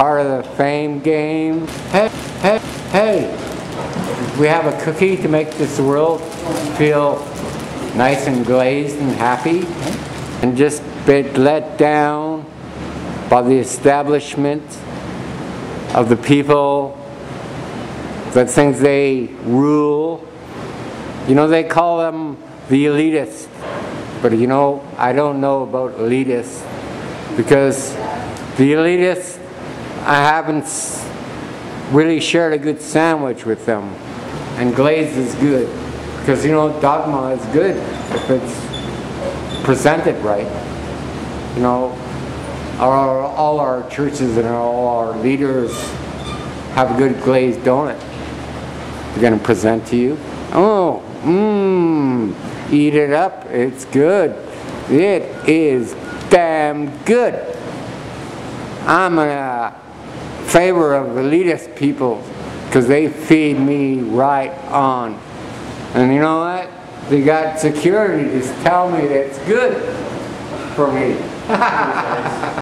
part of the fame game. Hey, hey, hey, we have a cookie to make this world feel nice and glazed and happy and just been let down by the establishment of the people that think they rule. You know, they call them the elitists. But you know, I don't know about elitists because the elitists, I haven't really shared a good sandwich with them. And glazed is good because you know, dogma is good if it's presented right. You know, our, all our churches and all our leaders have a good glazed donut. They're going to present to you. Oh, mmm, eat it up. It's good. It is damn good. I'm in a favor of elitist people because they feed me right on. And you know what? They got security to tell me that it's good for me.